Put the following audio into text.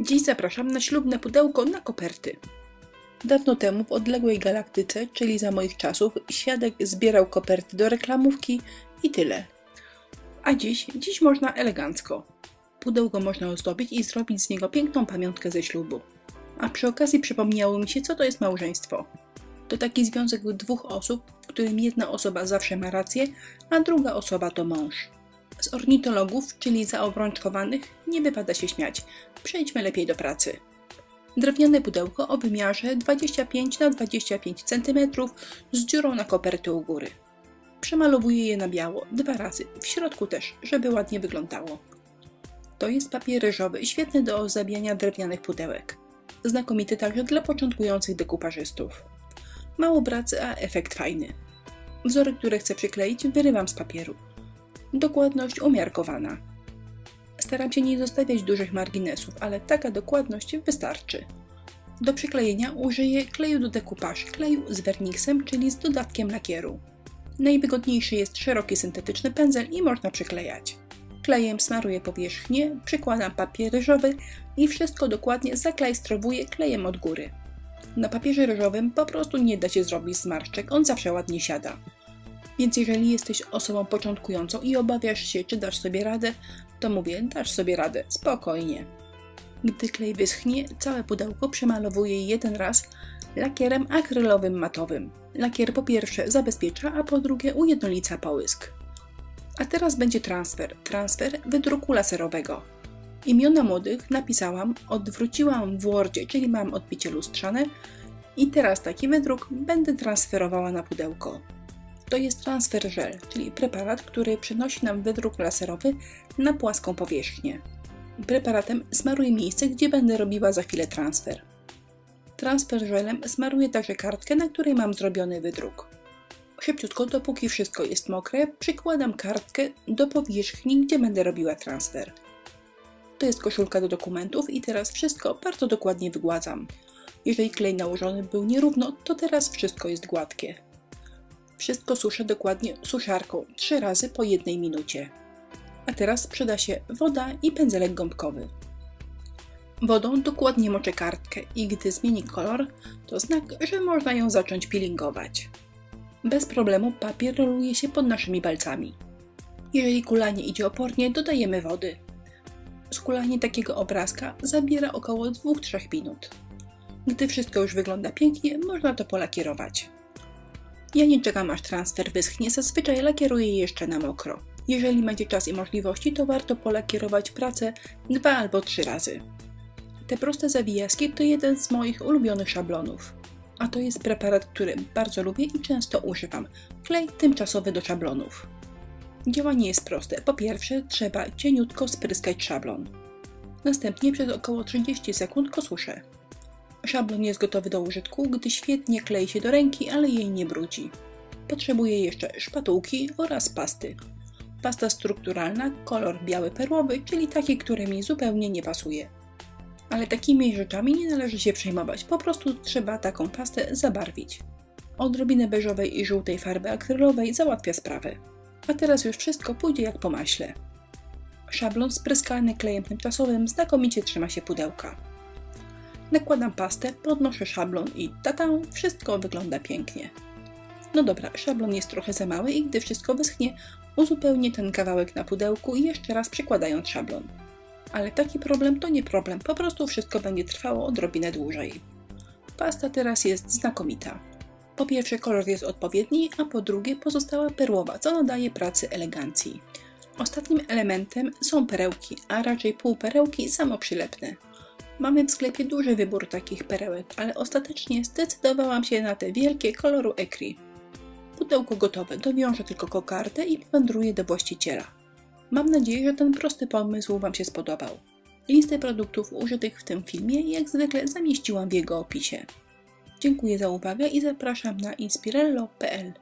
Dziś zapraszam na ślubne pudełko na koperty. Dawno temu w odległej galaktyce, czyli za moich czasów, świadek zbierał koperty do reklamówki i tyle. A dziś, dziś można elegancko. Pudełko można ozdobić i zrobić z niego piękną pamiątkę ze ślubu. A przy okazji przypomniało mi się, co to jest małżeństwo. To taki związek dwóch osób, w którym jedna osoba zawsze ma rację, a druga osoba to mąż. Z ornitologów, czyli zaobrączkowanych, nie wypada się śmiać. Przejdźmy lepiej do pracy. Drewniane pudełko o wymiarze 25 na 25 cm z dziurą na koperty u góry. Przemalowuję je na biało dwa razy, w środku też, żeby ładnie wyglądało. To jest papier ryżowy, świetny do ozdabiania drewnianych pudełek. Znakomity także dla początkujących dekuparzystów. Mało pracy, a efekt fajny. Wzory, które chcę przykleić, wyrywam z papieru. Dokładność umiarkowana. Staram się nie zostawiać dużych marginesów, ale taka dokładność wystarczy. Do przyklejenia użyję kleju do dekupaż, kleju z werniksem, czyli z dodatkiem lakieru. Najwygodniejszy jest szeroki syntetyczny pędzel i można przyklejać. Klejem smaruję powierzchnię, przykładam papier ryżowy i wszystko dokładnie zaklajstrowuję klejem od góry. Na papierze ryżowym po prostu nie da się zrobić zmarszczek, on zawsze ładnie siada. Więc jeżeli jesteś osobą początkującą i obawiasz się, czy dasz sobie radę, to mówię, dasz sobie radę, spokojnie. Gdy klej wyschnie, całe pudełko przemalowuję jeden raz lakierem akrylowym matowym. Lakier po pierwsze zabezpiecza, a po drugie ujednolica połysk. A teraz będzie transfer, transfer wydruku laserowego. Imiona młodych napisałam, odwróciłam w Wordzie, czyli mam odbicie lustrzane i teraz taki wydruk będę transferowała na pudełko. To jest transfer żel, czyli preparat, który przenosi nam wydruk laserowy na płaską powierzchnię. Preparatem smaruję miejsce, gdzie będę robiła za chwilę transfer. Transfer żelem smaruję także kartkę, na której mam zrobiony wydruk. Szybciutko, dopóki wszystko jest mokre, przykładam kartkę do powierzchni, gdzie będę robiła transfer. To jest koszulka do dokumentów i teraz wszystko bardzo dokładnie wygładzam. Jeżeli klej nałożony był nierówno, to teraz wszystko jest gładkie. Wszystko suszę dokładnie suszarką, trzy razy po jednej minucie. A teraz przyda się woda i pędzelek gąbkowy. Wodą dokładnie moczę kartkę i gdy zmieni kolor, to znak, że można ją zacząć peelingować. Bez problemu papier roluje się pod naszymi palcami. Jeżeli kulanie idzie opornie, dodajemy wody. Skulanie takiego obrazka zabiera około 2-3 minut. Gdy wszystko już wygląda pięknie, można to polakierować. Ja nie czekam aż transfer wyschnie, zazwyczaj lakieruję jeszcze na mokro. Jeżeli macie czas i możliwości, to warto polakierować pracę dwa albo trzy razy. Te proste zawijaski to jeden z moich ulubionych szablonów. A to jest preparat, który bardzo lubię i często używam. Klej tymczasowy do szablonów. Działanie jest proste. Po pierwsze, trzeba cieniutko spryskać szablon. Następnie przez około 30 sekund go. Szablon jest gotowy do użytku, gdy świetnie klei się do ręki, ale jej nie brudzi. Potrzebuję jeszcze szpatułki oraz pasty. Pasta strukturalna, kolor biały perłowy, czyli taki, który mi zupełnie nie pasuje. Ale takimi rzeczami nie należy się przejmować, po prostu trzeba taką pastę zabarwić. Odrobinę beżowej i żółtej farby akrylowej załatwia sprawę. A teraz już wszystko pójdzie jak po maśle. Szablon spryskany klejem tymczasowym znakomicie trzyma się pudełka. Nakładam pastę, podnoszę szablon i tatą, wszystko wygląda pięknie. No dobra, szablon jest trochę za mały i gdy wszystko wyschnie, uzupełnię ten kawałek na pudełku i jeszcze raz przykładając szablon. Ale taki problem to nie problem, po prostu wszystko będzie trwało odrobinę dłużej. Pasta teraz jest znakomita. Po pierwsze kolor jest odpowiedni, a po drugie pozostała perłowa, co nadaje pracy elegancji. Ostatnim elementem są perełki, a raczej półperełki samoprzylepne. Mamy w sklepie duży wybór takich perełek, ale ostatecznie zdecydowałam się na te wielkie koloru ekri. Pudełko gotowe, dowiążę tylko kokardę i wędruję do właściciela. Mam nadzieję, że ten prosty pomysł Wam się spodobał. Listę produktów użytych w tym filmie jak zwykle zamieściłam w jego opisie. Dziękuję za uwagę i zapraszam na inspirello.pl